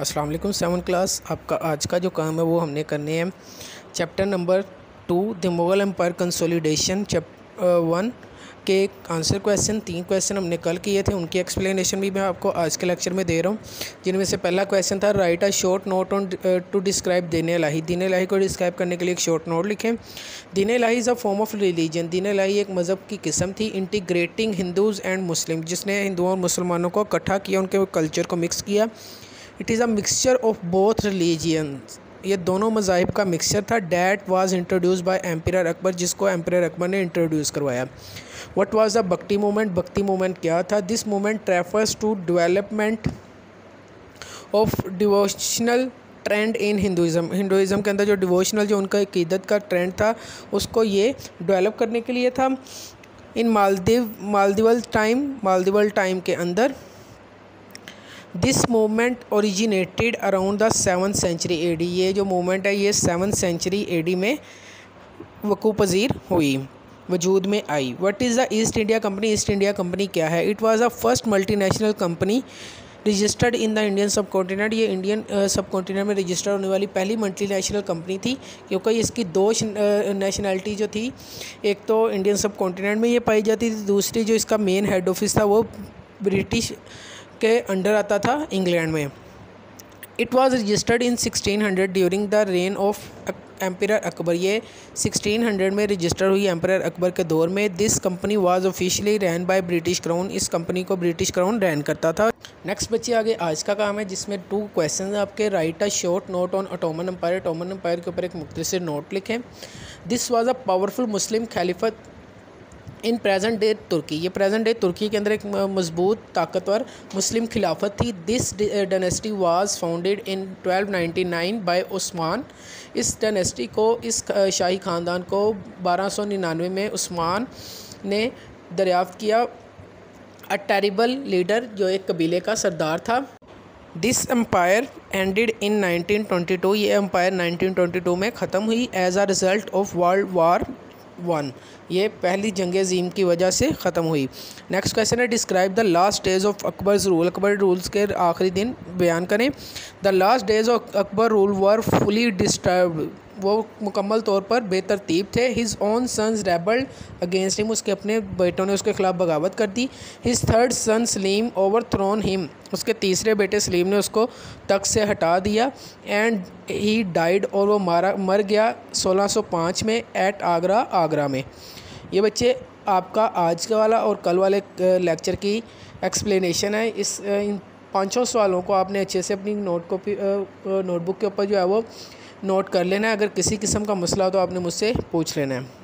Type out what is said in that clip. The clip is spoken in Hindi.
वालेकुम सेवन क्लास आपका आज का जो काम है वो हमने करने हैं। Chapter number two the Mughal empire consolidation chap one के आंसर क्वेश्चन तीन क्वेश्चन हमने कल किए थे, उनकी एक्सप्लेनेशन भी मैं आपको आज के लेक्चर में दे रहा हूँ। जिनमें से पहला क्वेश्चन था write a short note on to describe Din Ilahi Din लाही को डिस्क्राइब करने के लिए एक शॉर्ट नोट लिखें। Din Ilahi is a form of religion Din Ilahi एक मज़हब की किस्म थी इंटीग्रेटिंग हिंदूज़ एंड मुस्लिम जिसने हिंदुओं और मुसलमानों को इकट्ठा किया, उनके कल्चर को मिक्स किया। It is a mixture of both religion ये दोनों मज़ाहब का मिक्सचर था। That was introduce by emperor Akbar जिसको एम्पर अकबर ने इंट्रोड्यूस करवाया। What was the bhakti movement bhakti movement क्या था? This movement refers to development of devotional trend in Hinduism Hinduism के अंदर जो डिवोशनल जो उनका अकीदत का ट्रेंड था, उसको ये डेवलप करने के लिए था। इन मालदीव मालदीवल टाइम मालदीवल टाइम के अंदर this movement originated around the seven century AD ये जो मूवमेंट है, ये सेवन सेंचुरी एडी में वकू पजीर हुई, वजूद में आई। What is the East India company East India company क्या है? It was the first multinational company registered in the Indian subcontinent ये इंडियन सब कॉन्टीनेंट में रजिस्टर होने वाली पहली मल्टी नेशनल कंपनी थी, क्योंकि इसकी दो नेशनलिटी जो थी, एक तो इंडियन सब कॉन्टीनेंट में ये पाई जाती थी, दूसरी जो इसका मेन हेड ऑफ़िस था, वो ब्रिटिश के अंडर आता था इंग्लैंड में। It was registered in 1600 during the reign of emperor Akbar ये 1600 में रजिस्टर हुई एम्पर अकबर के दौर में this company was officially ran by British crown इस कंपनी को ब्रिटिश क्राउन रैन करता था। नेक्स्ट बच्चे आगे, आज का काम है जिसमें टू क्वेश्चन आपके। Write a short note on Ottoman empire Ottoman empire के ऊपर एक मुख्तर नोट लिखें। This was a powerful Muslim caliphate in present day Turkey ये प्रेजेंट डे तुर्की के अंदर एक मज़बूत, ताकतवर मुस्लिम खिलाफत थी। This dynasty was founded in 1299 by Osman इस डेनेस्टी को, इस शाही ख़ानदान को बारह सौ निन्यानवे में उस्मान ने दरियाफ्त किया। अ टेरिबल लीडर जो एक कबीले का सरदार था। दिस एम्पायर एंडेड इन 1922 ये एम्पायर 1922 में ख़त्म हुई as a result of world war one ये पहली जंग अजीम की वजह से ख़त्म हुई। नेक्स्ट क्वेश्चन है describe the last days of Akbar rule Akbar rules के आखिरी दिन बयान करें। The last days of Akbar rule were fully disturb वो मुकम्मल तौर पर बेतरतीब थे। His own sons rebelled against him उसके अपने बेटों ने उसके ख़िलाफ़ बगावत कर दी। His third son Salim overthrown him उसके तीसरे बेटे सलीम ने उसको तक से हटा दिया। एंड ही डाइड और वो मारा, मर गया 1605 में एट आगरा आगरा में। ये बच्चे आपका आज का वाला और कल वाले लेक्चर की एक्सप्लेनेशन है। इस इन पाँचों सवालों को आपने अच्छे से अपनी नोट कॉपी नोटबुक के ऊपर जो है वो नोट कर लेना है। अगर किसी किस्म का मसला हो तो आपने मुझसे पूछ लेना है।